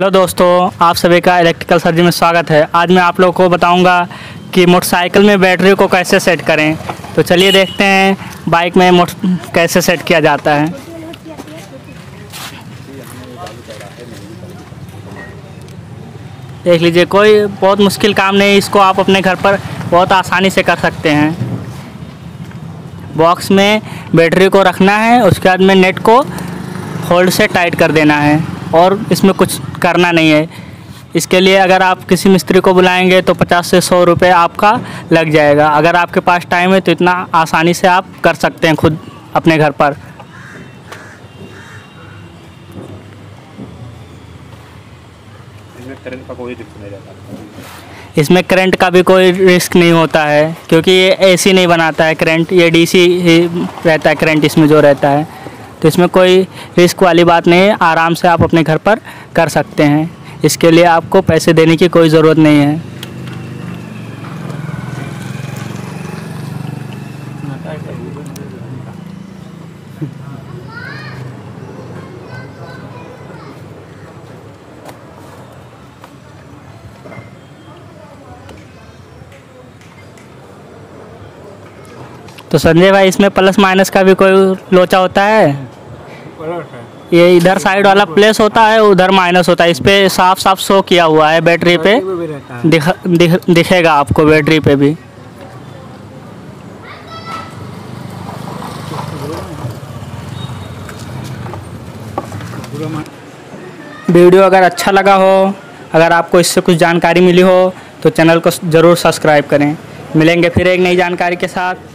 Hello दोस्तों, आप सभी का इलेक्ट्रिकल सर्जरी में स्वागत है। आज मैं आप लोगों को बताऊँगा कि मोटरसाइकिल में बैटरी को कैसे सेट करें। तो चलिए देखते हैं बाइक में मोट कैसे सेट किया जाता है। देख लीजिए, कोई बहुत मुश्किल काम नहीं, इसको आप अपने घर पर बहुत आसानी से कर सकते हैं। बॉक्स में बैटरी को रखना है, उसके बाद में नेट को होल्ड से टाइट कर देना है। और इसमें कुछ करना नहीं है। इसके लिए अगर आप किसी मिस्त्री को बुलाएँगे तो 50 से 100 रुपए आपका लग जाएगा। अगर आपके पास टाइम है तो इतना आसानी से आप कर सकते हैं खुद अपने घर पर। इसमें करंट का भी कोई रिस्क नहीं होता है क्योंकि ये एसी नहीं बनाता है करंट ये डीसी ही रहता है करंट इसमें जो रहता है। तो इसमें कोई रिस्क वाली बात नहीं है, आराम से आप अपने घर पर कर सकते हैं। इसके लिए आपको पैसे देने की कोई ज़रूरत नहीं है। तो संजय भाई इसमें प्लस माइनस का भी कोई लोचा होता है? ये इधर साइड वाला प्लस होता है उधर माइनस होता है। इस पर साफ़ साफ़ शो किया हुआ है बैटरी पे। दिख, दिख, दिखेगा आपको बैटरी पे भी। वीडियो अगर अच्छा लगा हो अगर आपको इससे कुछ जानकारी मिली हो तो चैनल को ज़रूर सब्सक्राइब करें। मिलेंगे फिर एक नई जानकारी के साथ।